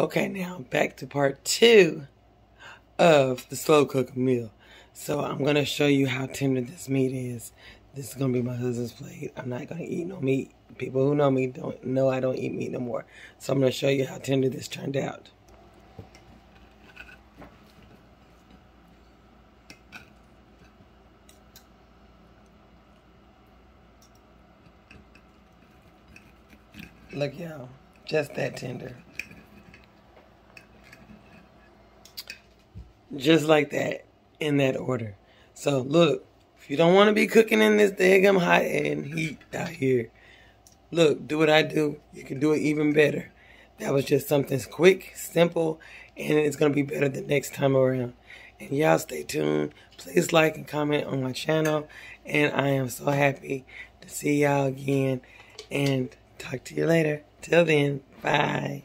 Okay, now back to part two of the slow cooking meal. So I'm gonna show you how tender this meat is. This is gonna be my husband's plate. I'm not gonna eat no meat. People who know me don't know I don't eat meat no more. So I'm gonna show you how tender this turned out. Look y'all, just that tender. Just like that, in that order. So look, if you don't want to be cooking in this daggum hot and heat out here, look, do what I do. You can do it even better. That was just something quick, simple, and it's going to be better the next time around. And y'all stay tuned. Please like and comment on my channel. And I am so happy to see y'all again. And talk to you later. Till then, bye.